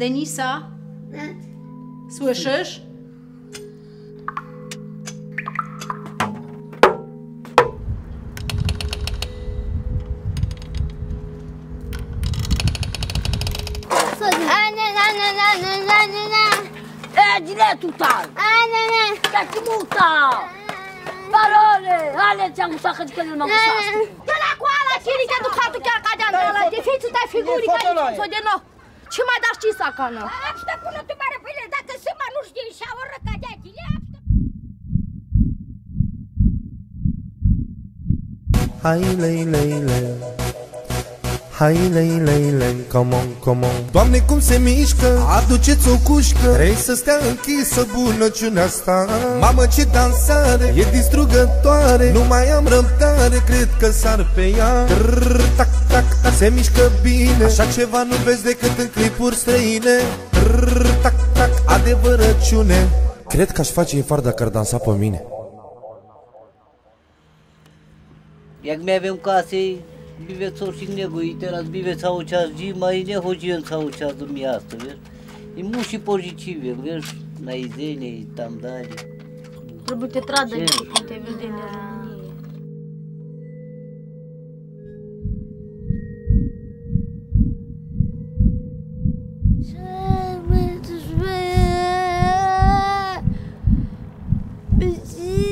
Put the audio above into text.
Denisa? Słyszysz? É direto, tal! Quer te multar! Parole! Olha, tinha um saco de canhão, não gostaste! Cala a cola, que ele quer do cato que a cadela! Difícil da figura, que a gente não Ce mai dați ce sacană? Aștept până tu mare pâine, dacă se mă nu știi și oră ca de agile, Hai lei lei lei. Hai lei lei lei Come on, come on. Doamne cum se mișcă? Aduceți o cușcă. Vrei să stea închisă bunăciunea asta? Mamă ce dansare. E distrugătoare. Nu mai am răbdare Cred că sar pe ea. Trrr, tac, tac, tac Se mișcă bine Așa ceva nu vezi decât în clipuri străine Trrr, tac, tac Adevărăciune Cred că aș face infar dacă ar dansa pe mine Jak miałem kasy, biwie coś innego i teraz biwie cały czas zima i nie chodziłem cały czas do miasta, wiesz. Și musi pożyciwie, wiesz, na jedzenie i tam dalej. Trebuie te tradă, Ce? te vedem. 不急